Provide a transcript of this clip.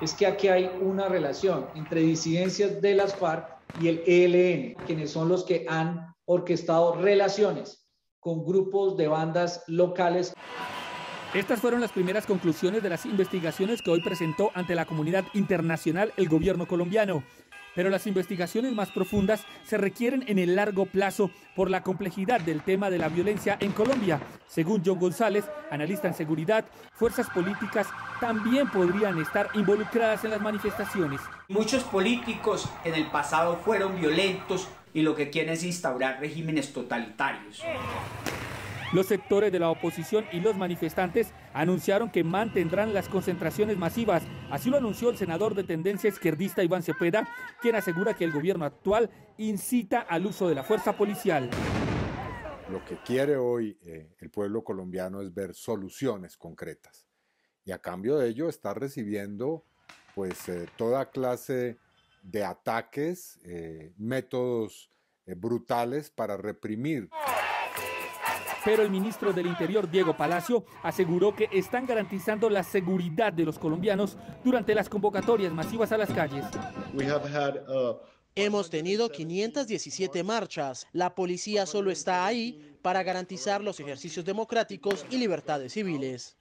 es que aquí hay una relación entre disidencias de las FARC y el ELN, quienes son los que han orquestado relaciones con grupos de bandas locales. Estas fueron las primeras conclusiones de las investigaciones que hoy presentó ante la comunidad internacional el gobierno colombiano pero las investigaciones más profundas se requieren en el largo plazo por la complejidad del tema de la violencia en Colombia. Según John González, analista en seguridad, fuerzas políticas también podrían estar involucradas en las manifestaciones. Muchos políticos en el pasado fueron violentos y lo que quieren es instaurar regímenes totalitarios. Los sectores de la oposición y los manifestantes anunciaron que mantendrán las concentraciones masivas. Así lo anunció el senador de tendencia izquierdista Iván Cepeda, quien asegura que el gobierno actual incita al uso de la fuerza policial. Lo que quiere hoy eh, el pueblo colombiano es ver soluciones concretas. Y a cambio de ello está recibiendo pues eh, toda clase de ataques, eh, métodos brutales para reprimir pero el ministro del Interior, Diego Palacio, aseguró que están garantizando la seguridad de los colombianos durante las convocatorias masivas a las calles. Uh, Hemos tenido 517 marchas. La policía solo está ahí para garantizar los ejercicios democráticos y libertades civiles.